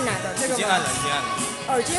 已经暗了，已经暗了。耳机。